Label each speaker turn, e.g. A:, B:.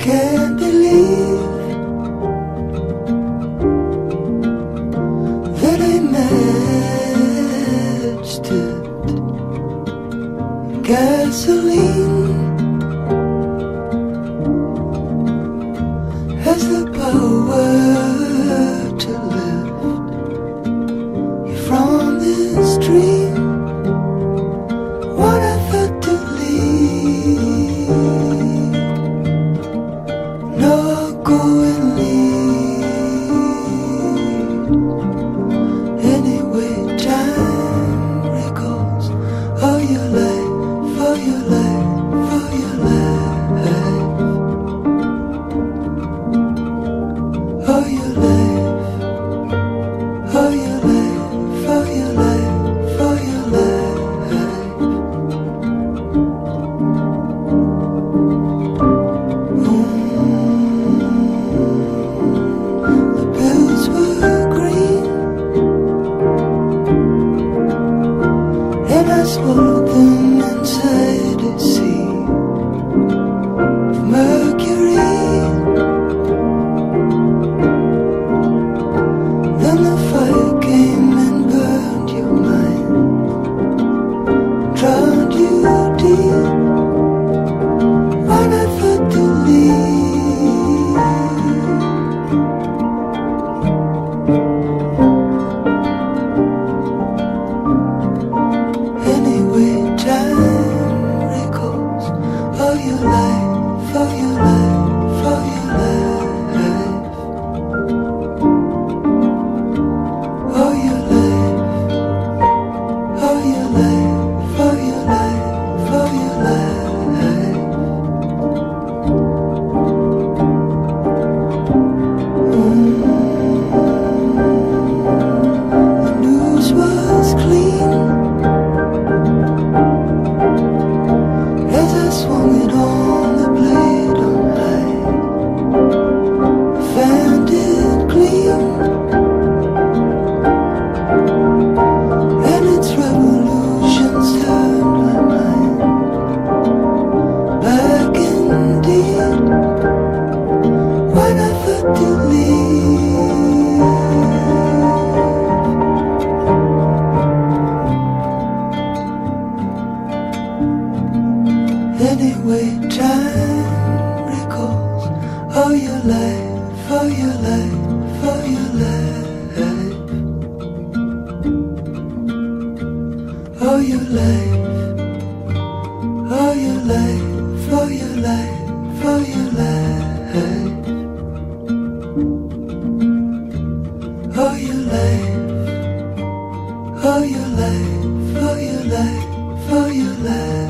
A: can't believe that I matched it. Gasoline. eyes open and inside. wait and recall all your life, all your life, all your life, all your life, all your life, all your life, all your life, all your life, all your life, all your life, all your life.